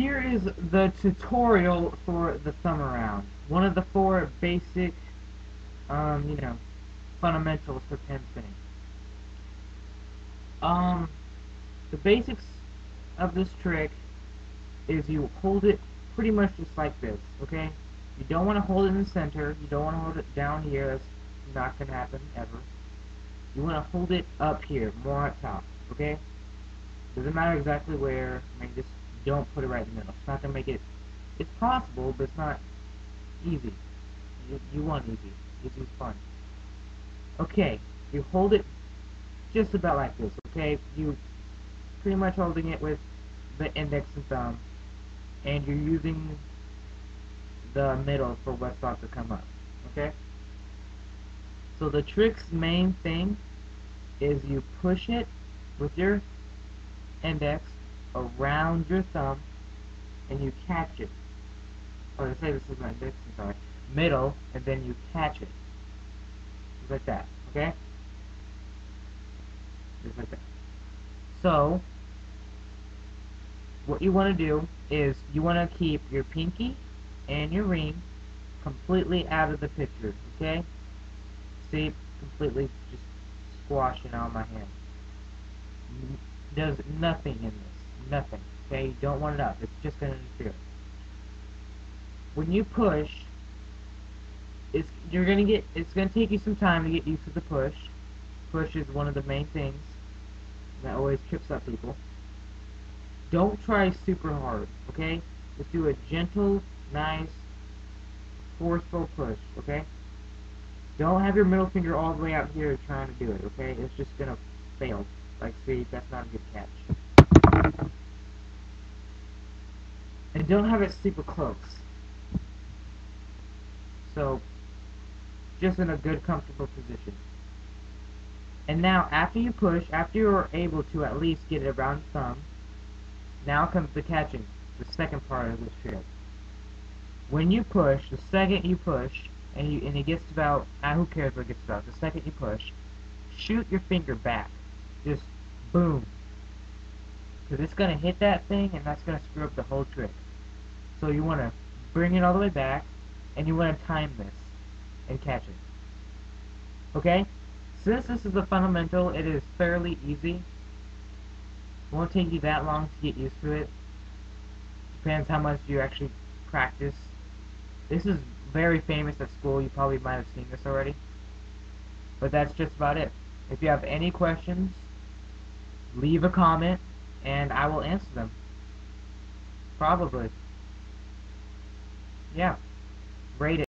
here is the tutorial for the thumb around. One of the four basic, um, you know, fundamentals for pen spinning. Um, the basics of this trick is you hold it pretty much just like this, okay? You don't want to hold it in the center. You don't want to hold it down here. That's not going to happen ever. You want to hold it up here, more at top, okay? Doesn't matter exactly where. I mean, just don't put it right in the middle. It's not going to make it... It's possible, but it's not easy. You, you want easy. Easy is fun. Okay, you hold it just about like this, okay? You pretty much holding it with the index and thumb, and you're using the middle for what's to come up, okay? So the trick's main thing is you push it with your index around your thumb and you catch it. Oh, I say this is my I'm sorry. Middle, and then you catch it. Just like that, okay? Just like that. So, what you want to do is you want to keep your pinky and your ring completely out of the picture, okay? See, completely just squashing on my hand. Does nothing in this. Nothing. Okay? You don't want it up. It's just going to interfere. When you push, it's you're gonna get it's gonna take you some time to get used to the push. Push is one of the main things that always trips up people. Don't try super hard, okay? Just do a gentle, nice, forceful push, okay? Don't have your middle finger all the way out here trying to do it, okay? It's just gonna fail. Like, see, that's not a good catch. And don't have it super close. So, just in a good, comfortable position. And now, after you push, after you're able to at least get it around the thumb, now comes the catching, the second part of this trick. When you push, the second you push, and you and it gets about, ah, who cares what it gets about, the second you push, shoot your finger back. Just boom. Because it's going to hit that thing, and that's going to screw up the whole trick. So you want to bring it all the way back, and you want to time this, and catch it. Okay? Since this is a fundamental, it is fairly easy. Won't take you that long to get used to it. Depends how much you actually practice. This is very famous at school. You probably might have seen this already. But that's just about it. If you have any questions, leave a comment, and I will answer them. Probably. Yeah. Rate it.